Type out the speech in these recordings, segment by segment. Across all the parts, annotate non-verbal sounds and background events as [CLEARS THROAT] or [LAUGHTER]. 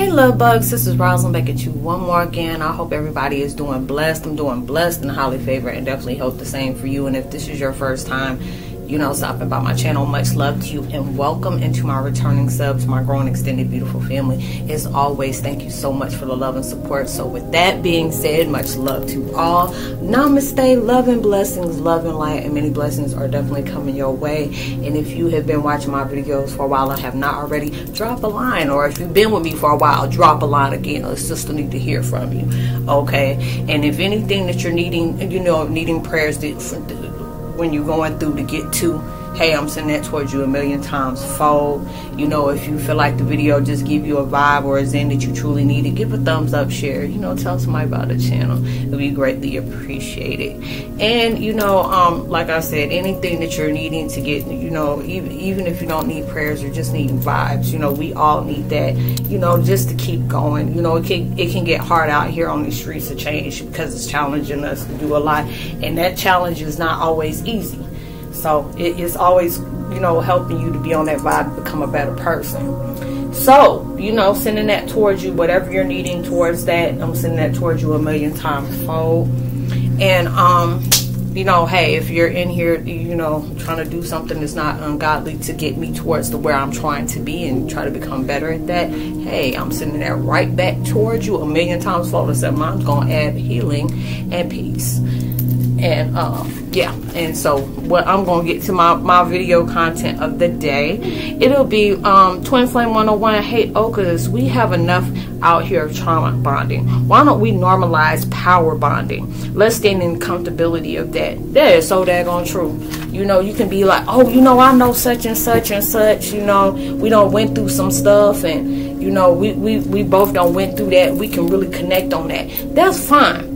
Hey love bugs, this is Roslynn back at you one more again. I hope everybody is doing blessed. I'm doing blessed and highly favored and definitely hope the same for you. And if this is your first time, you know, stopping by my channel. Much love to you and welcome into my returning subs, my growing extended beautiful family. As always, thank you so much for the love and support. So with that being said, much love to all. Namaste, love and blessings, love and light, and many blessings are definitely coming your way. And if you have been watching my videos for a while and have not already, drop a line. Or if you've been with me for a while, drop a line again. A sister need to hear from you. Okay. And if anything that you're needing, you know, needing prayers when you're going through to get to hey i'm sending that towards you a million times fold. You know if you feel like the video just give you a vibe or a zen that you truly need to give a thumbs up share. You know tell somebody about the channel. It'll be greatly appreciated. And you know um like i said anything that you're needing to get you know even even if you don't need prayers or just needing vibes you know we all need that you know just to keep going. You know it can it can get hard out here on these streets of change because it's challenging us to do a lot. And that challenge is not always easy so it is always, you know, helping you to be on that vibe to become a better person. So, you know, sending that towards you, whatever you're needing towards that, I'm sending that towards you a million times fold. And, um, you know, hey, if you're in here, you know, trying to do something that's not ungodly to get me towards the where I'm trying to be and try to become better at that, hey, I'm sending that right back towards you a million times fold. Except Mom's gonna add healing and peace and um, yeah and so what i'm gonna get to my my video content of the day it'll be um, twin flame 101 Heyokas we have enough out here of trauma bonding. Why don't we normalize power bonding? Let's stand in comfortability of that. That is so daggone true. You know you can be like oh you know i know such and such and such you know. We don't went through some stuff and you know we we, we both don't went through that. We can really connect on that. That's fine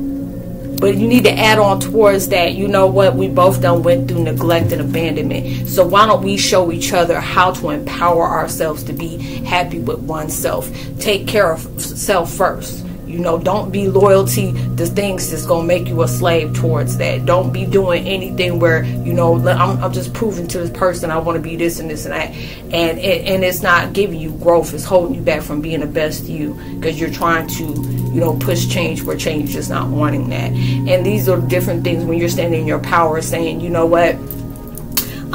but you need to add on towards that, you know what, we both done went through neglect and abandonment. So why don't we show each other how to empower ourselves to be happy with oneself? Take care of self first. You know, don't be loyalty to things that's gonna make you a slave towards that. Don't be doing anything where you know I'm, I'm just proving to this person I want to be this and this and that, and it, and it's not giving you growth. It's holding you back from being the best you because you're trying to you know push change where change is not wanting that. And these are different things when you're standing in your power, saying you know what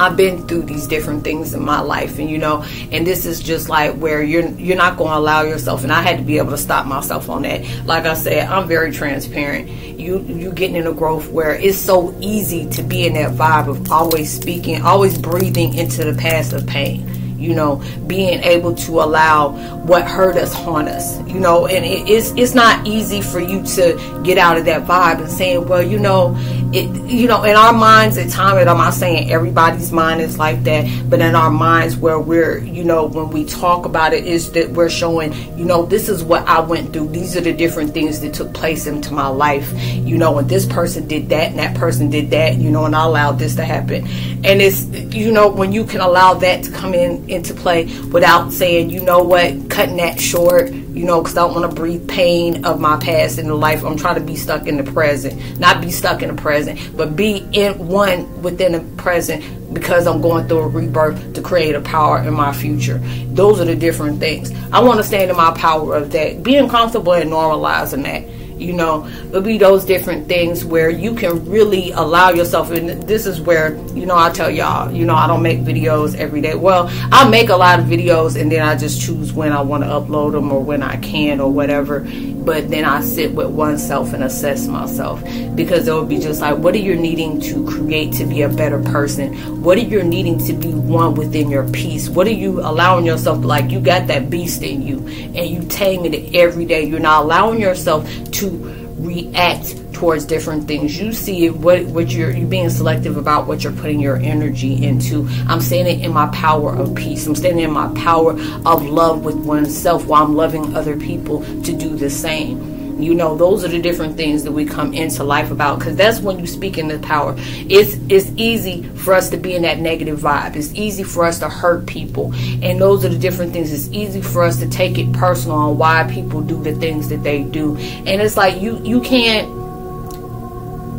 I've been through these different things in my life, and you know, and this is just like where you're you're not going to allow yourself. And I had to be able to stop myself on that. Like I said, I'm very transparent. You you getting in a growth where it's so easy to be in that vibe of always speaking, always breathing into the past of pain you know, being able to allow what hurt us haunt us, you know, and it, it's it's not easy for you to get out of that vibe and saying, well, you know, it, you know, in our minds at times, I'm not saying everybody's mind is like that, but in our minds where we're, you know, when we talk about it, is that we're showing, you know, this is what I went through. These are the different things that took place into my life, you know, and this person did that and that person did that, you know, and I allowed this to happen. And it's, you know, when you can allow that to come in into play without saying, you know what, cutting that short, you know, because I don't want to breathe pain of my past into life. I'm trying to be stuck in the present, not be stuck in the present, but be in one within the present because I'm going through a rebirth to create a power in my future. Those are the different things. I want to stand in my power of that, being comfortable and normalizing that you know it'll be those different things where you can really allow yourself and this is where you know i tell y'all you know i don't make videos every day. Well i make a lot of videos and then i just choose when i want to upload them or when i can or whatever but then i sit with oneself and assess myself because it will be just like what are you needing to create to be a better person? What are you needing to be one within your peace? What are you allowing yourself like you got that beast in you and you taming it every day. You're not allowing yourself to react towards different things. You see what what you're you're being selective about what you're putting your energy into. I'm standing in my power of peace. I'm standing in my power of love with oneself while I'm loving other people to do the same. You know, those are the different things that we come into life about because that's when you speak in the power. It's it's easy for us to be in that negative vibe. It's easy for us to hurt people, and those are the different things. It's easy for us to take it personal on why people do the things that they do, and it's like you you can't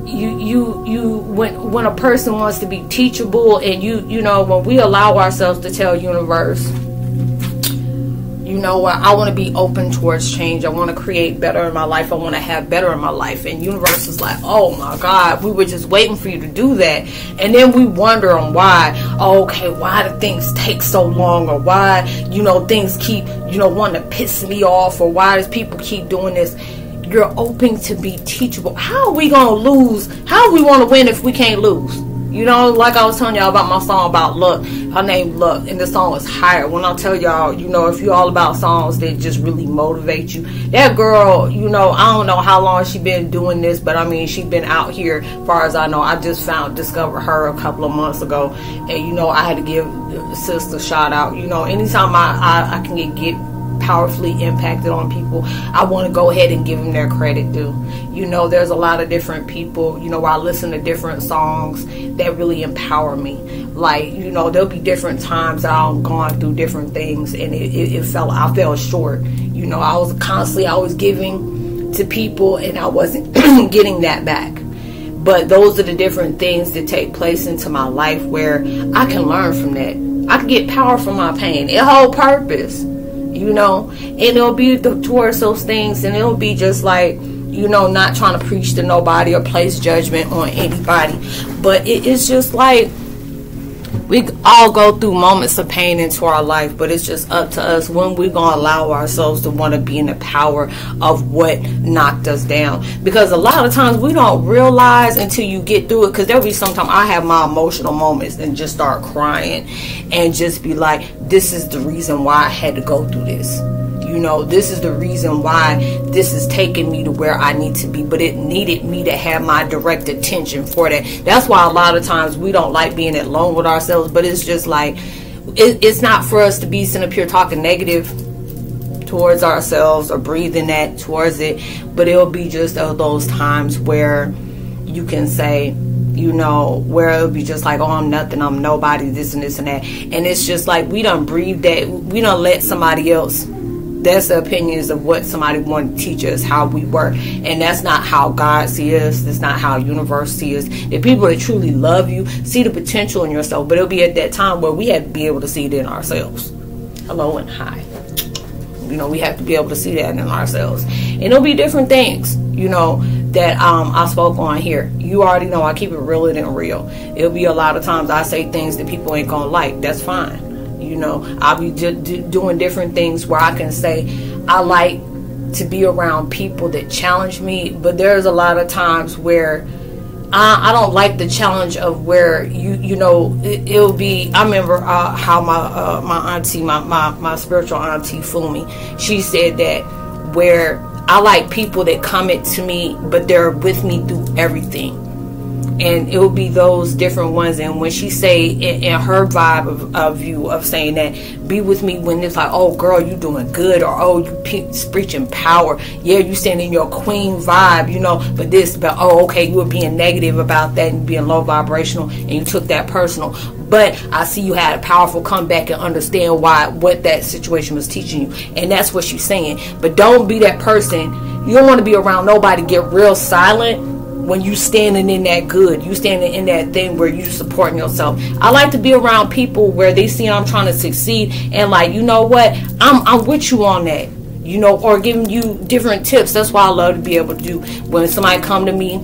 you you you when when a person wants to be teachable and you you know when we allow ourselves to tell universe you know what? I want to be open towards change. I want to create better in my life. I want to have better in my life. And universe is like oh my god we were just waiting for you to do that. And then we wonder on why oh, okay why do things take so long? Or why you know things keep you know wanting to piss me off? Or why does people keep doing this? You're open to be teachable. How are we gonna lose? How we want to win if we can't lose? You know, like I was telling y'all about my song about Luck. Her name Luck, and the song is higher. When I tell y'all, you know, if you're all about songs that just really motivate you, that girl, you know, I don't know how long she been doing this, but I mean, she been out here. Far as I know, I just found discovered her a couple of months ago, and you know, I had to give sister shout out. You know, anytime I I, I can get get powerfully impacted on people, I want to go ahead and give them their credit due. You know, there's a lot of different people, you know, I listen to different songs that really empower me. Like, you know, there'll be different times I've gone through different things and it, it, it felt, I fell short. You know, I was constantly, I was giving to people and I wasn't [CLEARS THROAT] getting that back but those are the different things that take place into my life where I can learn from that. I can get power from my pain. It whole purpose you know, and it'll be towards those things, and it'll be just like, you know, not trying to preach to nobody or place judgment on anybody, but it is just like we all go through moments of pain into our life, but it's just up to us when we're going to allow ourselves to want to be in the power of what knocked us down. Because a lot of times we don't realize until you get through it. Because there'll be sometimes I have my emotional moments and just start crying and just be like, this is the reason why I had to go through this you know, this is the reason why this is taking me to where I need to be. But it needed me to have my direct attention for that. That's why a lot of times we don't like being alone with ourselves. But it's just like, it, it's not for us to be sitting up here talking negative towards ourselves or breathing that towards it. But it'll be just those times where you can say, you know, where it'll be just like, oh, I'm nothing, I'm nobody, this and this and that. And it's just like we don't breathe that, we don't let somebody else that's the opinions of what somebody want to teach us how we work. And that's not how god sees us. That's not how universe sees us. The people that truly love you see the potential in yourself but it'll be at that time where we have to be able to see it in ourselves. Hello and hi. You know we have to be able to see that in ourselves. And it'll be different things you know that um, I spoke on here. You already know I keep it realer than real. It'll be a lot of times I say things that people ain't gonna like. That's fine you know, I'll be doing different things where I can say, I like to be around people that challenge me, but there's a lot of times where I, I don't like the challenge of where you you know it, will be. I remember uh, how my uh, my auntie, my, my my spiritual auntie Fumi, she said that where I like people that come comment to me, but they're with me through everything and it will be those different ones. And when she say in, in her vibe of, of, you of saying that be with me when it's like oh girl you doing good or oh you pe- preaching power. Yeah you standing in your queen vibe you know but this but oh okay you were being negative about that and being low vibrational and you took that personal. But I see you had a powerful comeback and understand why what that situation was teaching you. And that's what she's saying. But don't be that person. You don't want to be around nobody. Get real silent when you standing in that good, you standing in that thing where you supporting yourself. I like to be around people where they see I'm trying to succeed and like, you know what, I'm I'm with you on that. You know, or giving you different tips. That's why I love to be able to do when somebody come to me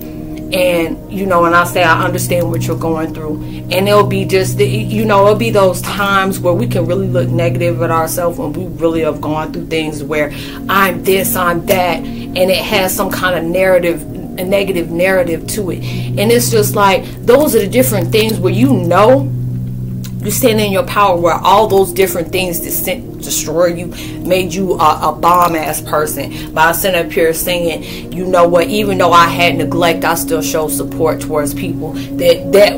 and you know and i say i understand what you're going through and it'll be just you know it'll be those times where we can really look negative at ourselves when we really have gone through things where i'm this i'm that and it has some kind of narrative a negative narrative to it. And it's just like those are the different things where you know you stand in your power where all those different things that sent, destroy you made you a, a bomb ass person by sitting up here saying you know what even though i had neglect i still show support towards people that that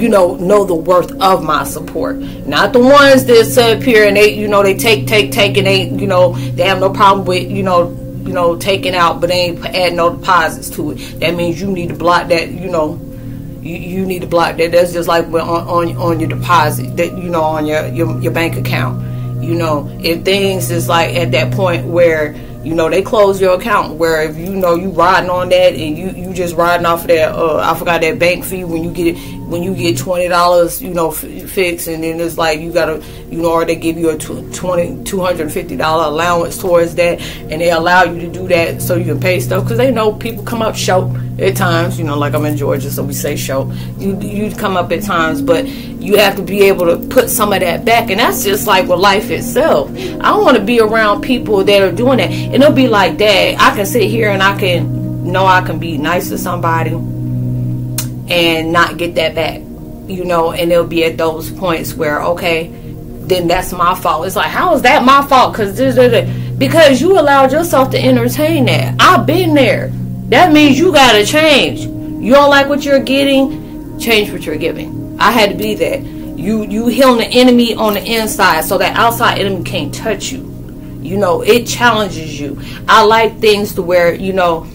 you know know the worth of my support not the ones that sit up here and they you know they take take take and they you know they have no problem with you know you know, taken out, but they ain't add no deposits to it. That means you need to block that, you know, you, you need to block that. That's just like on, on on your deposit that you know on your, your your bank account. You know, if things is like at that point where You know, they close your account where if you know you riding on that and you you just riding off of that uh I forgot that bank fee when you get when you get twenty dollars you know f- fixed and then it's like you gotta you know or they give you a tw- 20 250 dollar allowance towards that and they allow you to do that so you can pay stuff. Because they know people come up short at times you know like I'm in Georgia so we say short you you come up at times but you have to be able to put some of that back and that's just like with life itself. I don't want to be around people that are doing that and it'll be like that. I can sit here and I can know I can be nice to somebody and not get that back you know and it'll be at those points where okay then that's my fault. It's like how is that my fault? Because because you allowed yourself to entertain that. I've been there. That means you gotta change. You don't like what you're getting? Change what you're giving. I had to be that. You you healing the enemy on the inside so that outside enemy can't touch you you know it challenges you i like things to where you know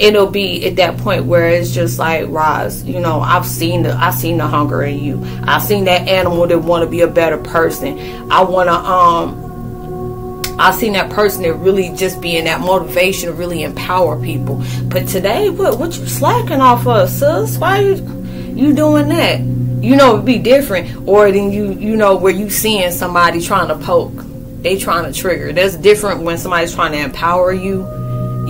it'll be at that point where it's just like Roz, you know, I've seen the I've seen the hunger in you. I've seen that animal that want to be a better person. I want to um I've seen that person that really just being that motivation to really empower people. But today, what what you slacking off of, sis? Why you you doing that? You know, it'd be different. Or then you you know where you seeing somebody trying to poke, they trying to trigger. That's different when somebody's trying to empower you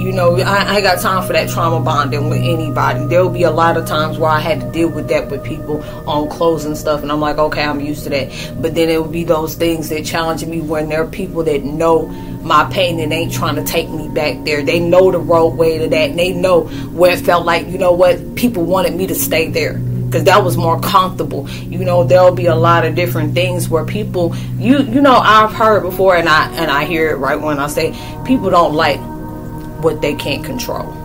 you know, I, I ain't got time for that trauma bonding with anybody. There will be a lot of times where I had to deal with that with people on clothes and stuff, and I'm like, okay, I'm used to that. But then it would be those things that challenge me when there are people that know my pain and ain't trying to take me back there. They know the roadway to that, and they know where it felt like, you know what, people wanted me to stay there because that was more comfortable. You know, there'll be a lot of different things where people, you you know, I've heard before, and I and I hear it right when I say people don't like what they can't control.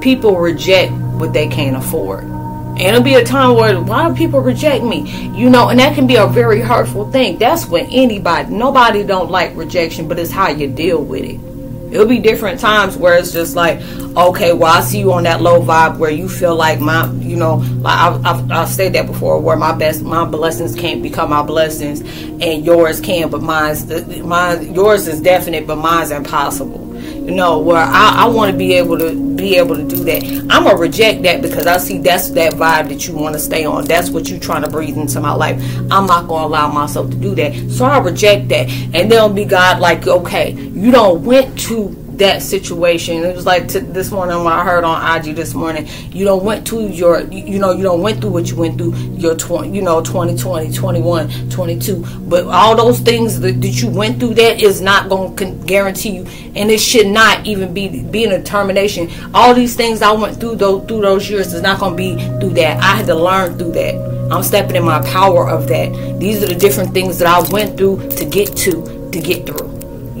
People reject what they can't afford. And it'll be a time where why do people reject me? You know, and that can be a very hurtful thing. That's when anybody nobody don't like rejection, but it's how you deal with it. It'll be different times where it's just like, okay, well, I see you on that low vibe where you feel like my, you know, like I've, I've, I've said that before, where my best, my blessings can't become my blessings, and yours can, but mine's, mine, yours is definite, but mine's impossible know, where I, I want to be able to be able to do that. I'm gonna reject that because I see that's that vibe that you want to stay on. That's what you're trying to breathe into my life. I'm not gonna allow myself to do that. So I reject that, and then be God like, okay, you don't went to that situation. It was like this morning when I heard on IG this morning, you don't went to your, you know, you don't went through what you went through your 20, you know, 2020, 21, 22. But all those things that, that you went through, that is not going to guarantee you, and it should not even be being a termination. All these things I went through those through those years is not going to be through that. I had to learn through that. I'm stepping in my power of that. These are the different things that I went through to get to to get through.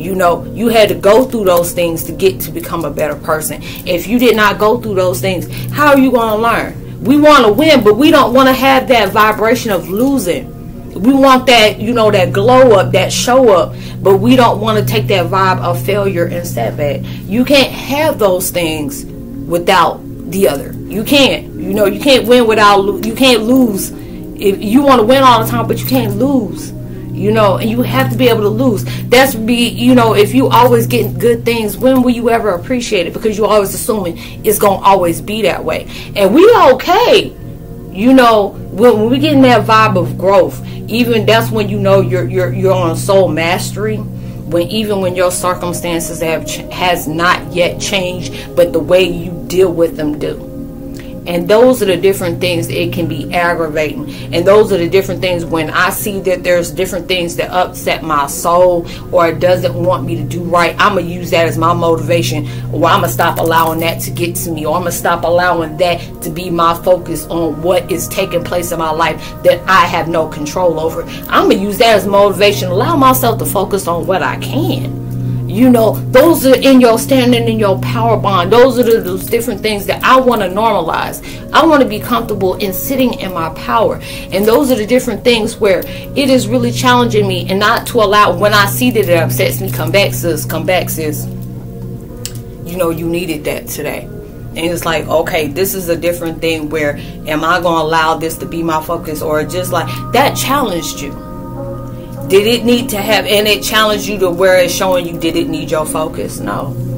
You know, you had to go through those things to get to become a better person. If you did not go through those things, how are you going to learn? We want to win, but we don't want to have that vibration of losing. We want that, you know, that glow up, that show up, but we don't want to take that vibe of failure and setback. You can't have those things without the other. You can't. You know, you can't win without you can't lose. If you want to win all the time, but you can't lose you know, and you have to be able to lose. That's be, you know, if you always get good things, when will you ever appreciate it? Because you're always assuming it's gonna always be that way, and we okay. You know, when, we get in that vibe of growth, even that's when you know you're you're you're on soul mastery. When even when your circumstances have has not yet changed, but the way you deal with them do and those are the different things it can be aggravating. And those are the different things when i see that there's different things that upset my soul or it doesn't want me to do right i'm gonna use that as my motivation or i'm gonna stop allowing that to get to me or i'm gonna stop allowing that to be my focus on what is taking place in my life that i have no control over. I'm gonna use that as motivation allow myself to focus on what i can you know those are in your standing in your power bond. Those are the, those different things that i want to normalize. I want to be comfortable in sitting in my power. And those are the different things where it is really challenging me and not to allow when i see that it upsets me come back sis come back sis. You know you needed that today. And it's like okay this is a different thing where am i going to allow this to be my focus or just like that challenged you Did it need to have, and it challenged you to where it's showing you did it need your focus? No.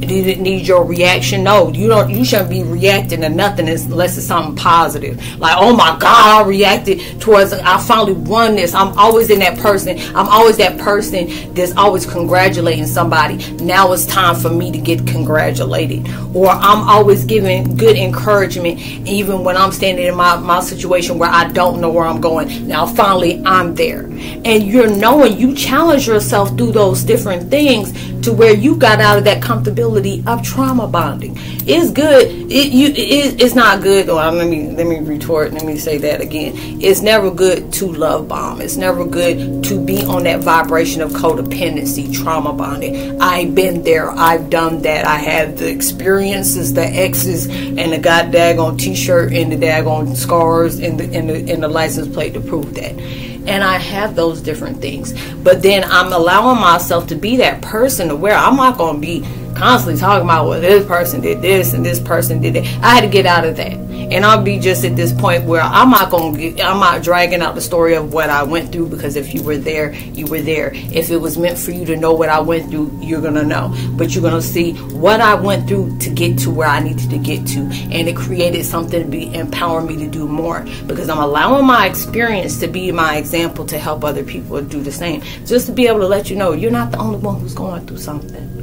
Did it need your reaction? No, you don't. You shouldn't be reacting to nothing unless it's something positive. Like, oh my God, I reacted towards. I finally won this. I'm always in that person. I'm always that person that's always congratulating somebody. Now it's time for me to get congratulated, or I'm always giving good encouragement, even when I'm standing in my my situation where I don't know where I'm going. Now finally, I'm there, and you're knowing you challenge yourself through those different things to where you got out of that comfortability of trauma bonding. It's good. It you it, it's not good. Or let me let me retort. Let me say that again. It's never good to love bomb. It's never good to be on that vibration of codependency, trauma bonding. I've been there. I've done that. I have the experiences, the exes, and the god daggone t-shirt and the daggone scars and the and the, and the license plate to prove that and I have those different things. But then I'm allowing myself to be that person to where I'm not going to be constantly talking about well this person did this and this person did that. I had to get out of that. And I'll be just at this point where I'm not gonna get I'm not dragging out the story of what I went through because if you were there, you were there. If it was meant for you to know what I went through, you're gonna know. But you're gonna see what I went through to get to where I needed to get to. And it created something to be empower me to do more. Because I'm allowing my experience to be my example to help other people do the same. Just to be able to let you know you're not the only one who's going through something.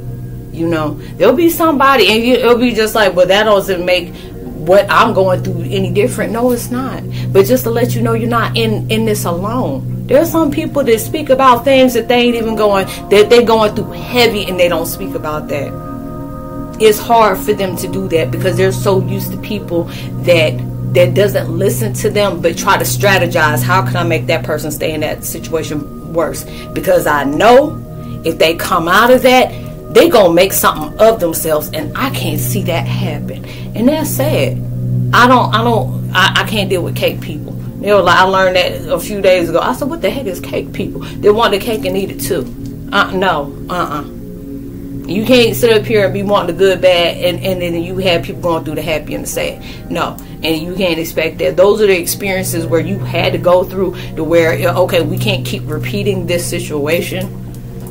You know, there'll be somebody, and it'll be just like, well, that doesn't make what I'm going through any different. No, it's not. But just to let you know, you're not in in this alone. There's some people that speak about things that they ain't even going that they're going through heavy, and they don't speak about that. It's hard for them to do that because they're so used to people that that doesn't listen to them but try to strategize how can i make that person stay in that situation worse because i know if they come out of that they gonna make something of themselves and i can't see that happen. And that's sad. I don't i don't i, I can't deal with cake people. You know like i learned that a few days ago. I said what the heck is cake people? They want the cake and eat it too. Uh no. Uh-uh. You can't sit up here and be wanting the good bad and, and then you have people going through the happy and the sad. No. And you can't expect that. Those are the experiences where you had to go through to where okay we can't keep repeating this situation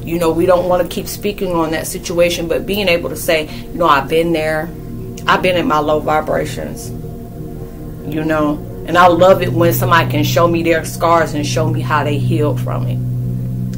you know, we don't want to keep speaking on that situation, but being able to say, you know, I've been there. I've been in my low vibrations. You know, and I love it when somebody can show me their scars and show me how they healed from it.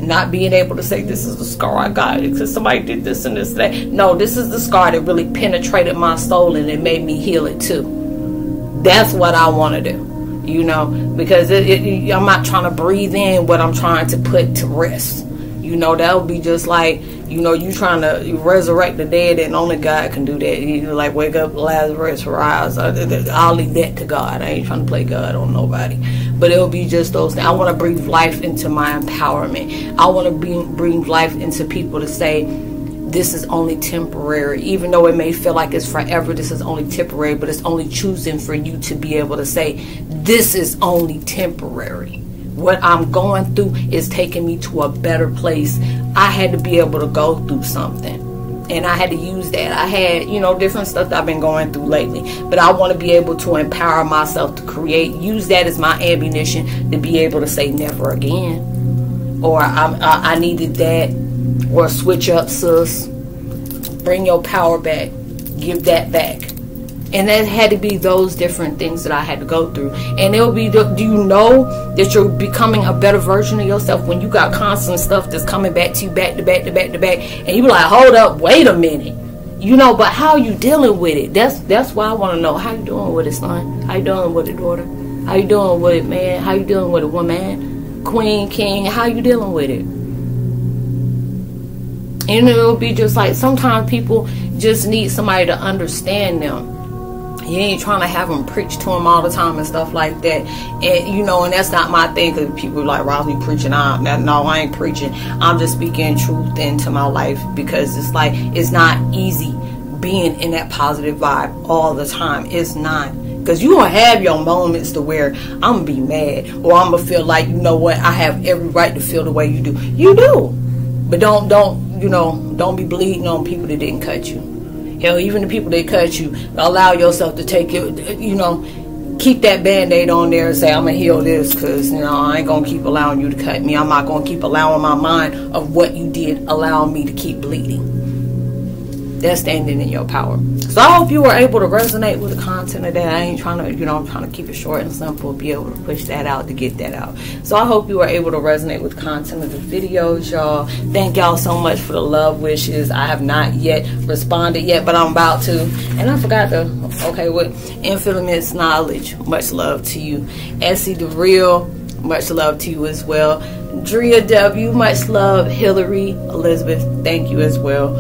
Not being able to say this is the scar I got because somebody did this and this and that. No, this is the scar that really penetrated my soul and it made me heal it too. That's what I want to do, you know, because it, it, I'm not trying to breathe in what I'm trying to put to rest. You know, that would be just like, you know, you trying to resurrect the dead and only God can do that. You like wake up Lazarus, rise. Uh, I'll leave that to God. I ain't trying to play God on nobody. But it'll be just those things. I want to breathe life into my empowerment. I want to bring, breathe life into people to say, this is only temporary. Even though it may feel like it's forever, this is only temporary, but it's only choosing for you to be able to say, this is only temporary what I'm going through is taking me to a better place. I had to be able to go through something. And I had to use that. I had, you know, different stuff that I've been going through lately. But I want to be able to empower myself to create, use that as my ammunition to be able to say never again. Or I, I, I needed that. Or switch up, sis. Bring your power back. Give that back and that had to be those different things that I had to go through. And it'll be, do you know that you're becoming a better version of yourself when you got constant stuff that's coming back to you, back to back to back to back, and you be like, hold up, wait a minute, you know. But how you dealing with it? That's that's why I want to know how you doing with it, son. How you doing with it, daughter? How you doing with it, man? How you dealing with it, woman, queen, king? How you dealing with it? And it'll be just like sometimes people just need somebody to understand them you ain't trying to have them preach to them all the time and stuff like that. And you know, and that's not my thing because people like Rosley preaching. I no, I ain't preaching. I'm just speaking truth into my life because it's like it's not easy being in that positive vibe all the time. It's not. Because you gonna have your moments to where I'm gonna be mad or I'm gonna feel like you know what I have every right to feel the way you do. You do, but don't don't you know don't be bleeding on people that didn't cut you. Hell, even the people that cut you, allow yourself to take it. You know, keep that band-aid on there and say i'm gonna heal this because you know i ain't gonna keep allowing you to cut me i'm not gonna keep allowing my mind of what you did allow me to keep bleeding that's standing in your power. So I hope you were able to resonate with the content of that. I ain't trying to, you know, I'm trying to keep it short and simple, be able to push that out to get that out. So I hope you were able to resonate with the content of the videos, y'all. Thank y'all so much for the love wishes. I have not yet responded yet, but I'm about to. And I forgot to, okay, with Infinite Knowledge, much love to you. Essie the Real, much love to you as well. Drea W, much love. Hillary, Elizabeth, thank you as well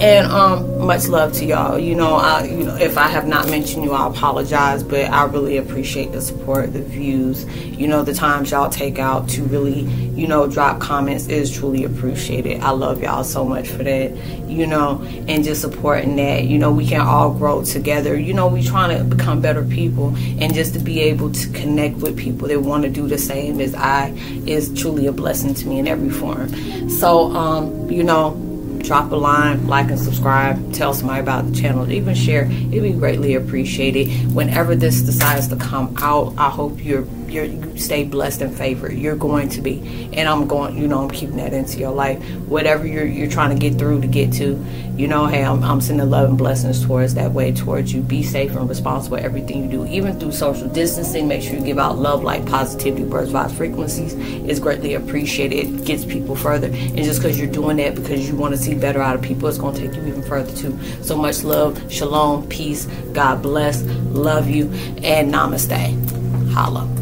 and um much love to y'all. You know i you know if i have not mentioned you i apologize but i really appreciate the support the views. You know the times y'all take out to really you know drop comments is truly appreciated. I love y'all so much for that you know and just supporting that. You know we can all grow together. You know we trying to become better people and just to be able to connect with people that want to do the same as i is truly a blessing to me in every form. So um you know drop a line, like and subscribe, tell somebody about the channel, even share. It'd be greatly appreciated. Whenever this decides to come out, I hope you're you're, you stay blessed and favored. You're going to be, and I'm going. You know, I'm keeping that into your life. Whatever you're you're trying to get through to get to, you know, hey, I'm, I'm sending love and blessings towards that way towards you. Be safe and responsible everything you do, even through social distancing. Make sure you give out love, like positivity, birds, vibes, frequencies. is greatly appreciated. It gets people further, and just because you're doing that because you want to see better out of people, it's going to take you even further too. So much love, shalom, peace, God bless, love you, and namaste. Holla.